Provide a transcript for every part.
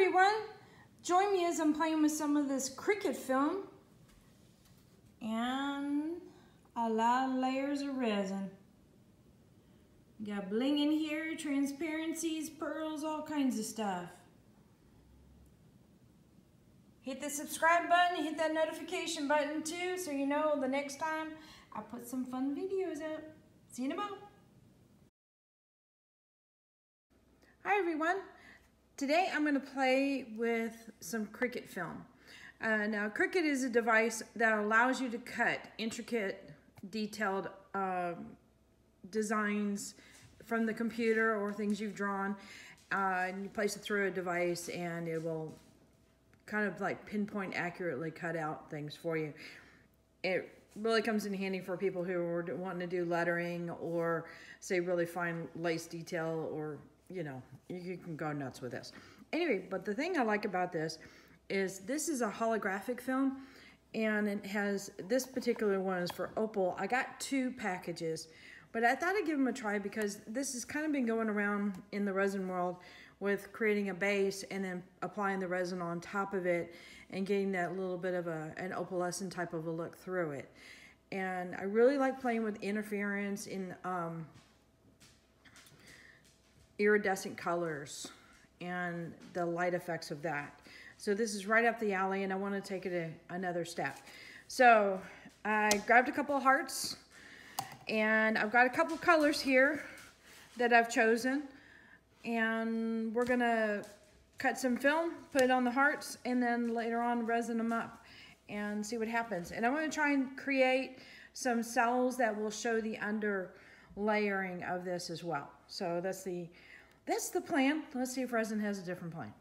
everyone. Join me as I'm playing with some of this Cricut film and a lot of layers of resin. Got bling in here, transparencies, pearls, all kinds of stuff. Hit the subscribe button, hit that notification button too so you know the next time I put some fun videos up. See you in a moment. Hi everyone. Today I'm going to play with some Cricut film. Uh, now Cricut is a device that allows you to cut intricate, detailed um, designs from the computer or things you've drawn uh, and you place it through a device and it will kind of like pinpoint accurately cut out things for you. It really comes in handy for people who are wanting to do lettering or say really fine lace detail or you know, you can go nuts with this. Anyway, but the thing I like about this is this is a holographic film and it has, this particular one is for Opal. I got two packages, but I thought I'd give them a try because this has kind of been going around in the resin world with creating a base and then applying the resin on top of it and getting that little bit of a, an opalescent type of a look through it. And I really like playing with interference in um, iridescent colors and the light effects of that. So this is right up the alley and I want to take it a, another step. So I grabbed a couple of hearts and I've got a couple of colors here that I've chosen and we're gonna cut some film, put it on the hearts and then later on resin them up and see what happens. And I'm gonna try and create some cells that will show the under layering of this as well. So that's the that's the plan. Let's see if Resin has a different plan.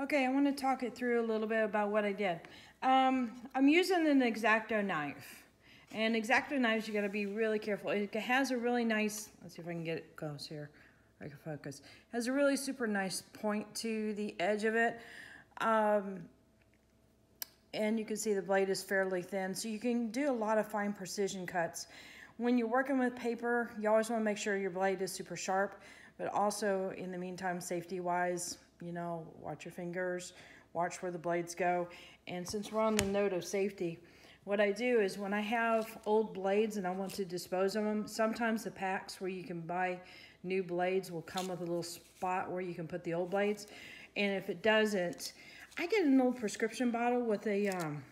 Okay, I want to talk it through a little bit about what I did. Um, I'm using an X-Acto knife. And X-Acto knives, you got to be really careful. It has a really nice, let's see if I can get it close here. I can focus. has a really super nice point to the edge of it. Um, and you can see the blade is fairly thin. So you can do a lot of fine precision cuts. When you're working with paper, you always want to make sure your blade is super sharp. But also, in the meantime, safety-wise, you know, watch your fingers, watch where the blades go. And since we're on the note of safety, what I do is when I have old blades and I want to dispose of them, sometimes the packs where you can buy new blades will come with a little spot where you can put the old blades. And if it doesn't, I get an old prescription bottle with a, um,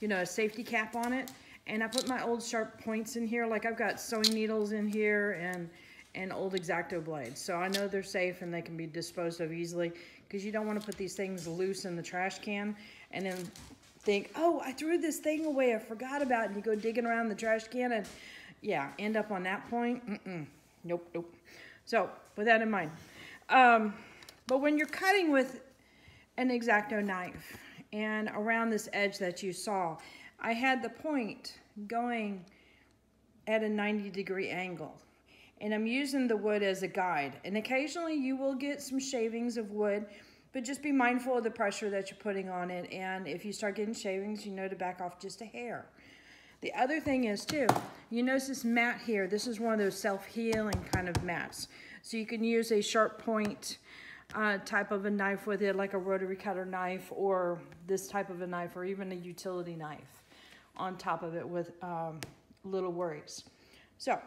you know, a safety cap on it. And I put my old sharp points in here. Like I've got sewing needles in here and and old X-Acto blades. So I know they're safe and they can be disposed of easily because you don't want to put these things loose in the trash can and then think, oh, I threw this thing away. I forgot about it. And you go digging around the trash can and yeah, end up on that point. Mm -mm. Nope, nope. So with that in mind. Um, but when you're cutting with an X-Acto knife and around this edge that you saw, I had the point going at a 90 degree angle and I'm using the wood as a guide. And occasionally you will get some shavings of wood, but just be mindful of the pressure that you're putting on it. And if you start getting shavings, you know to back off just a hair. The other thing is too, you notice this mat here, this is one of those self-healing kind of mats. So you can use a sharp point uh, type of a knife with it, like a rotary cutter knife or this type of a knife or even a utility knife on top of it with um, little worries. So,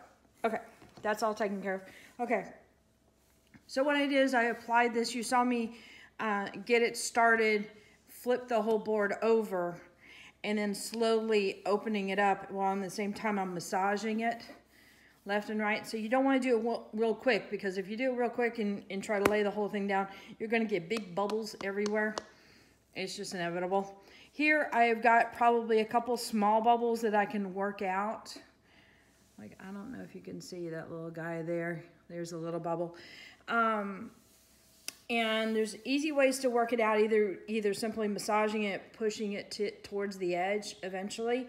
okay, that's all taken care of. Okay, so what I did is I applied this. You saw me uh, get it started, flip the whole board over, and then slowly opening it up while at the same time I'm massaging it left and right. So you don't want to do it real quick because if you do it real quick and, and try to lay the whole thing down, you're going to get big bubbles everywhere. It's just inevitable. Here I have got probably a couple small bubbles that I can work out. Like, I don't know if you can see that little guy there. There's a little bubble. Um, and there's easy ways to work it out, either either simply massaging it, pushing it to, towards the edge eventually,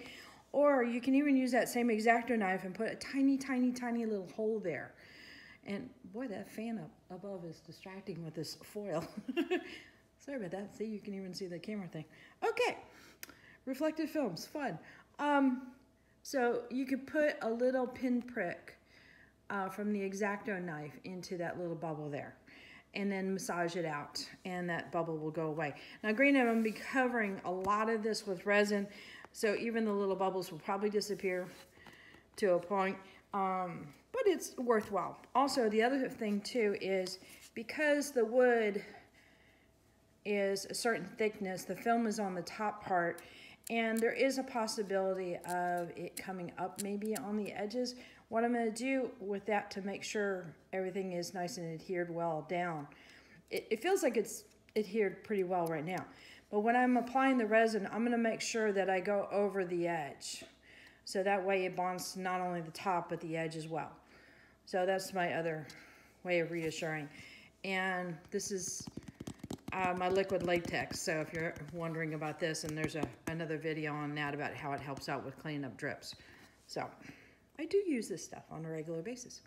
or you can even use that same X-Acto knife and put a tiny, tiny, tiny little hole there. And boy, that fan up above is distracting with this foil. Sorry about that. See, you can even see the camera thing. Okay, reflective films, fun. Um, so you could put a little pinprick uh, from the X-Acto knife into that little bubble there and then massage it out and that bubble will go away. Now granted, I'm gonna be covering a lot of this with resin so even the little bubbles will probably disappear to a point, um, but it's worthwhile. Also, the other thing too is because the wood is a certain thickness, the film is on the top part, and there is a possibility of it coming up maybe on the edges. What I'm gonna do with that to make sure everything is nice and adhered well down, it, it feels like it's adhered pretty well right now. But when I'm applying the resin, I'm gonna make sure that I go over the edge. So that way it bonds not only the top, but the edge as well. So that's my other way of reassuring. And this is uh, my liquid latex. So if you're wondering about this, and there's a, another video on that about how it helps out with cleaning up drips. So I do use this stuff on a regular basis.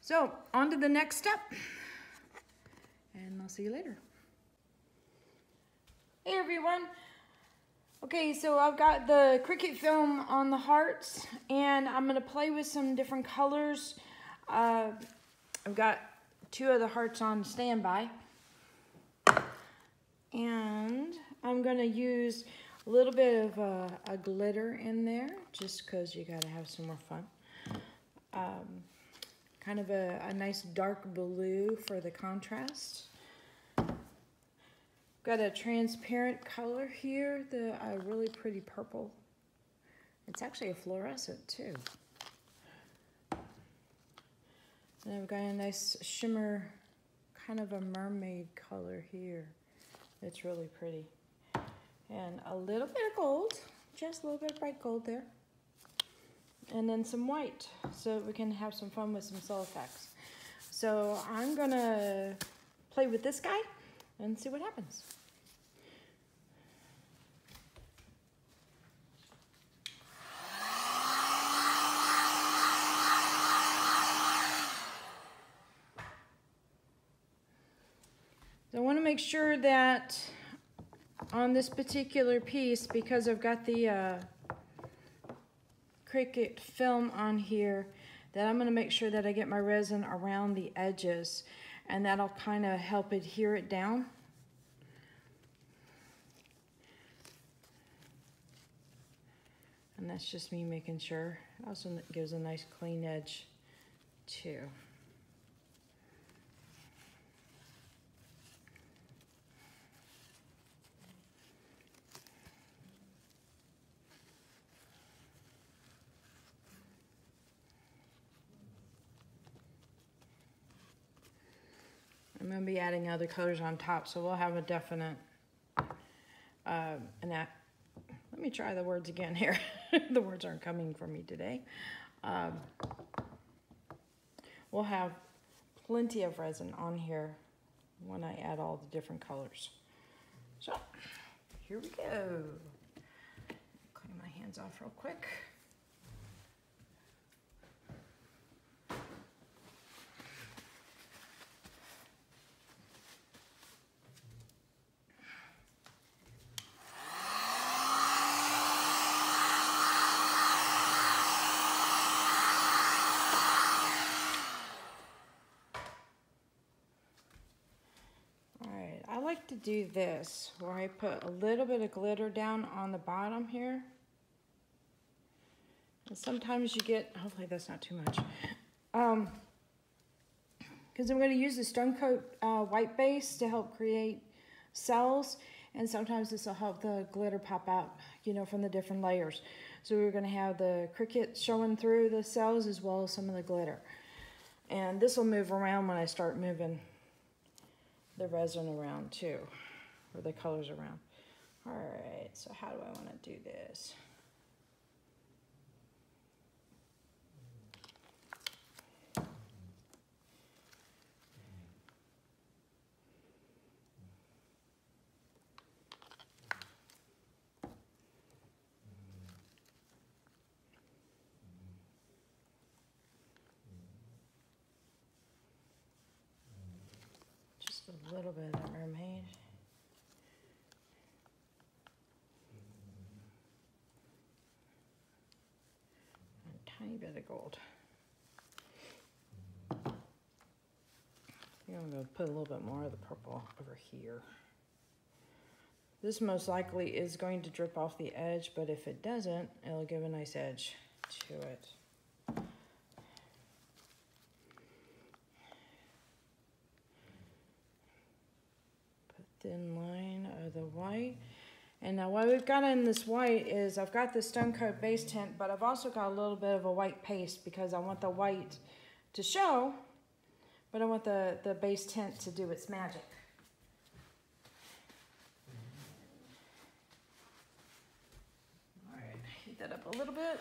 So on to the next step. And I'll see you later. Hey everyone. Okay, so I've got the Cricut film on the hearts and I'm gonna play with some different colors. Uh, I've got two of the hearts on standby. And I'm gonna use a little bit of uh, a glitter in there just cause you gotta have some more fun. Um, kind of a, a nice dark blue for the contrast. Got a transparent color here, the really pretty purple. It's actually a fluorescent too. And I've got a nice shimmer, kind of a mermaid color here. It's really pretty. And a little bit of gold, just a little bit of bright gold there. And then some white, so we can have some fun with some soul effects. So I'm gonna play with this guy and see what happens. Make sure that on this particular piece, because I've got the uh, Cricut film on here, that I'm going to make sure that I get my resin around the edges and that'll kind of help adhere it down. And that's just me making sure. Also gives a nice clean edge too. I'm going to be adding other colors on top, so we'll have a definite, uh, and that, let me try the words again here. the words aren't coming for me today. Um, we'll have plenty of resin on here when I add all the different colors. So, here we go. Clean my hands off real quick. Do this, where I put a little bit of glitter down on the bottom here. And sometimes you get, hopefully that's not too much. Um, because I'm going to use the Stone Coat uh, white base to help create cells. And sometimes this will help the glitter pop out, you know, from the different layers. So we're going to have the Cricut showing through the cells as well as some of the glitter. And this will move around when I start moving the resin around too, or the colors around. All right, so how do I want to do this? Just a little bit of mermaid. A tiny bit of gold. I'm going to put a little bit more of the purple over here. This most likely is going to drip off the edge, but if it doesn't, it'll give a nice edge to it. Put thin line of the white. And now what we've got in this white is I've got the stone coat base tint, but I've also got a little bit of a white paste because I want the white to show, but I want the, the base tint to do its magic. All right, heat that up a little bit.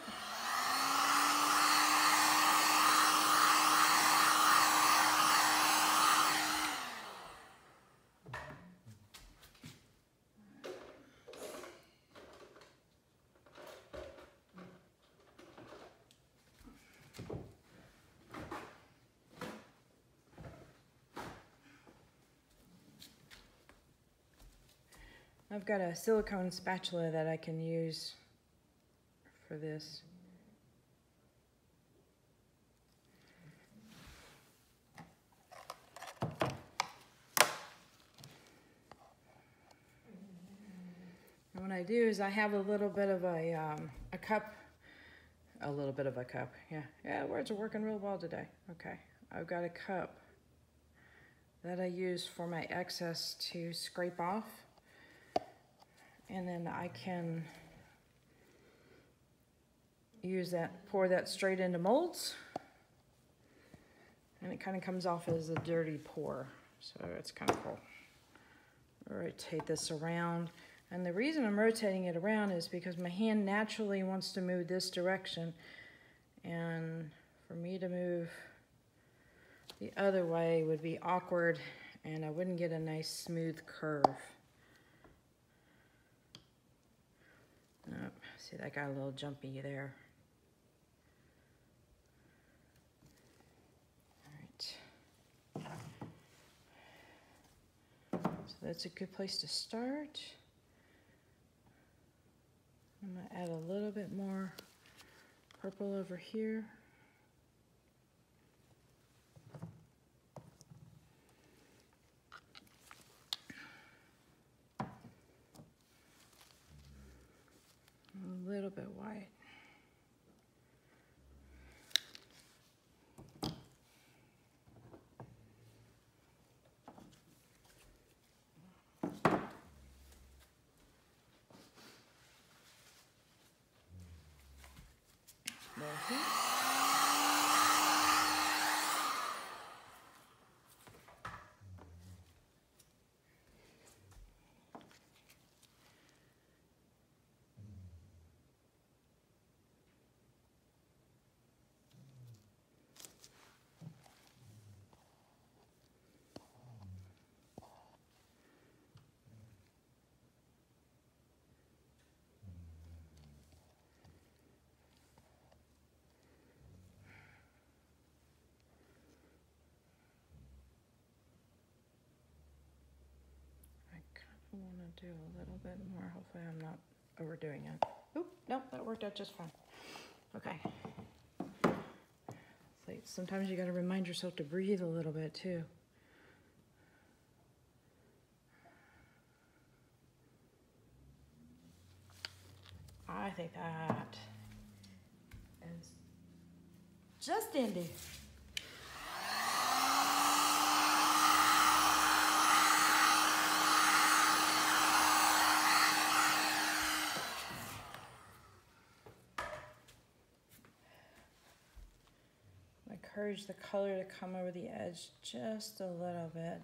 I've got a silicone spatula that I can use for this. And what I do is I have a little bit of a, um, a cup, a little bit of a cup, yeah. Yeah, words are working real well today. Okay, I've got a cup that I use for my excess to scrape off and then I can use that, pour that straight into molds. And it kind of comes off as a dirty pour. So it's kind of cool. Rotate this around. And the reason I'm rotating it around is because my hand naturally wants to move this direction. And for me to move the other way would be awkward and I wouldn't get a nice smooth curve. Oh, see, that got a little jumpy there. All right. So that's a good place to start. I'm gonna add a little bit more purple over here. gonna do a little bit more. Hopefully I'm not overdoing it. Oop, nope, that worked out just fine. Okay. Sometimes you gotta remind yourself to breathe a little bit too. I think that is just indie. Encourage the color to come over the edge just a little bit.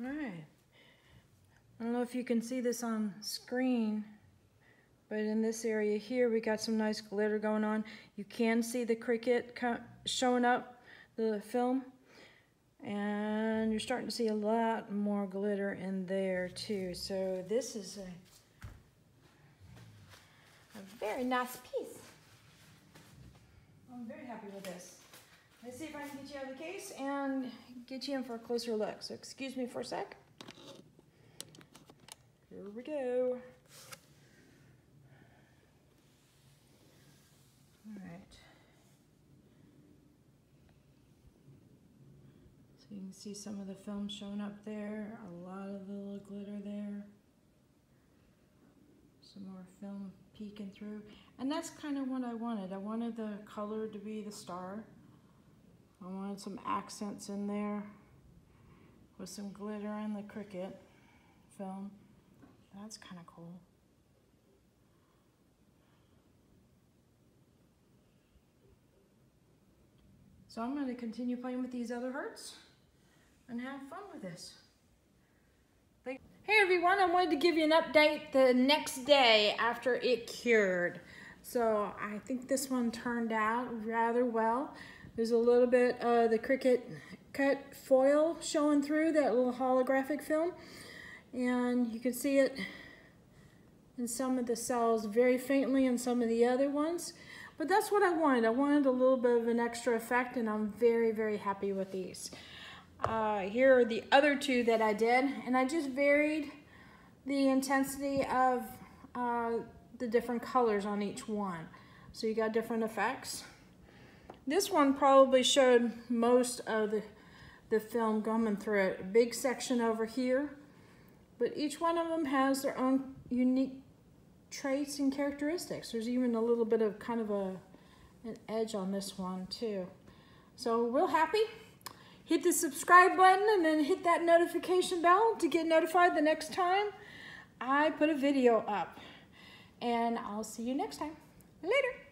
All right. I don't know if you can see this on screen. But in this area here, we got some nice glitter going on. You can see the Cricut showing up, the film. And you're starting to see a lot more glitter in there too. So this is a, a very nice piece. I'm very happy with this. Let's see if I can get you out of the case and get you in for a closer look. So excuse me for a sec. Here we go. All right. So you can see some of the film showing up there, a lot of little glitter there. Some more film peeking through. And that's kind of what I wanted. I wanted the color to be the star. I wanted some accents in there with some glitter and the Cricut film. That's kind of cool. So I'm going to continue playing with these other hearts and have fun with this. Hey everyone, I wanted to give you an update the next day after it cured. So I think this one turned out rather well. There's a little bit of the Cricut cut foil showing through that little holographic film. And you can see it in some of the cells very faintly in some of the other ones. But that's what I wanted. I wanted a little bit of an extra effect and I'm very, very happy with these. Uh, here are the other two that I did and I just varied the intensity of uh, the different colors on each one. So you got different effects. This one probably showed most of the, the film coming through it. A big section over here, but each one of them has their own unique traits and characteristics. There's even a little bit of kind of a an edge on this one too. So real happy. Hit the subscribe button and then hit that notification bell to get notified the next time I put a video up. And I'll see you next time. Later.